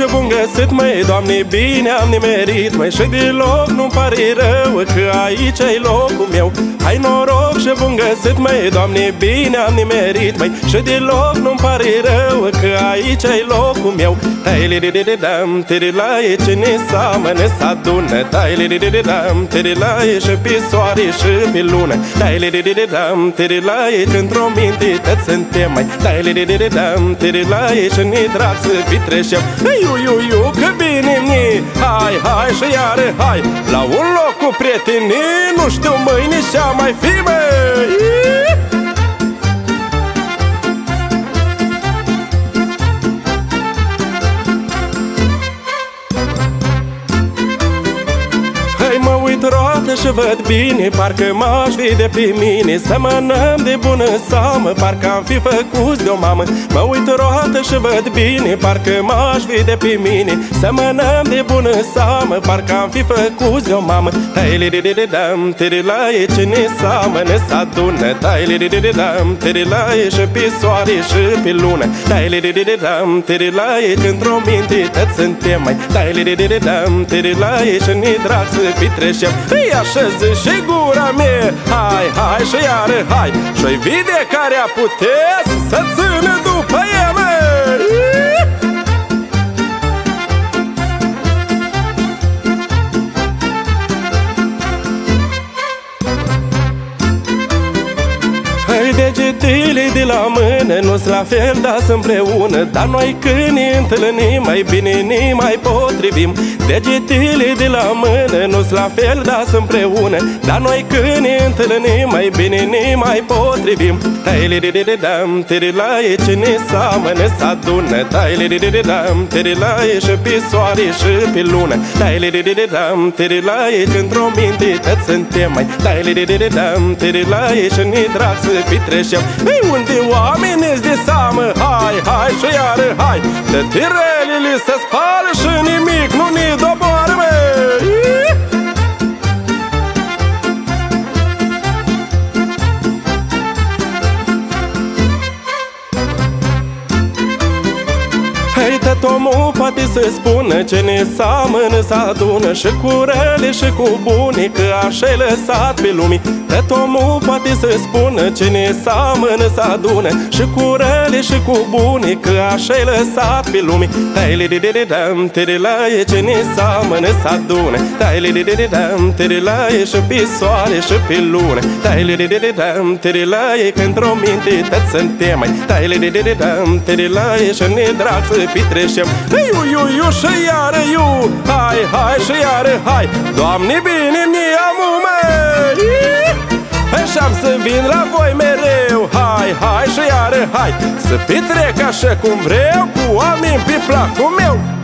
și bun găsit, măi, Doamne, bine am nimerit Măi, și deloc nu-mi pare rău Că aici ai locul meu Hai noroc și bun găsit, măi, Doamne, bine am nimerit Măi, și deloc nu-mi pare rău Că aici ai locul meu Tai li di di di dam, tiri la e cine seamănă să adună Tai li di di di dam, tiri la e și pe soare și pe lună Tai li di di di dam, tiri la e într-o minte tot suntem mai Tai li di di di dam, tiri la e și ne drag să petrecem Iu, iu, iu, că bine mi Hai, hai și iară, hai. La un loc cu prietenii Nu știu mâine și-a mai fi, măi uit roată și văd bine Parcă m-aș vede pe mine Să mănăm de bună seamă Parcă am fi făcut de o mamă Mă uit roată și văd bine Parcă m-aș vede pe mine Să mănăm de bună seamă Parcă am fi făcut de o mamă Tai li di di di dam Tiri la e cine seamănă să adună Tai li di di di dam Tiri la e și pe soare și pe lună Tai li di di di dam Tiri la e într-o minte tot suntem mai Tai li di di di dam Tiri la e și ne drag să petrecem îi așez și gura mea Hai, hai și iară, hai. Și-i vide care a putea să țină după el degetele de la mână Nu-s la fel, dar sunt împreună. Dar noi când ne întâlnim Mai bine ne mai potrivim. Degetele de la mână Nu-s la fel, dar sunt împreună. Dar noi când ne întâlnim Mai bine ne mai potrivim. Tai li di di di dam Tiri la e cine seamănă să adună Tai li di di di dam Tiri la e și pe soare și pe lună. Tai li di di di dam Tiri la e într-o minte tot suntem mai. Tai li di di di dam Tiri la e și ne drag să petrecem Ei, unde oamenii de seamă? Hai, hai și iară, hai. De tirelele se spală și nimic nu ne doboară, Hei, tot omul poate să spună Ce ne seamănă să adună Și cu rele și cu bune Că așa-i lăsat pe lume. Tot omul poate să spună Ce ne seamănă să adună Și cu rele și cu bune Că așa-i lăsat pe lume. Tai li di di di dam Tiri la e ce ne seamănă să adună Tai li di di di dam Tiri la e și pe soare și pe lună Tai li di di di dam Tiri la e că într-o minte tot suntem. Mai Tai li di di di dam Tiri la e și ne drag să petrecem. Iu, iu, iu și iară iu. Hai, hai și iară hai. Doamne bine mi amu măi Așa-am să vin la voi mereu. Hai, hai și iară hai. Să petrec așa cum vreau Cu oameni pe placul meu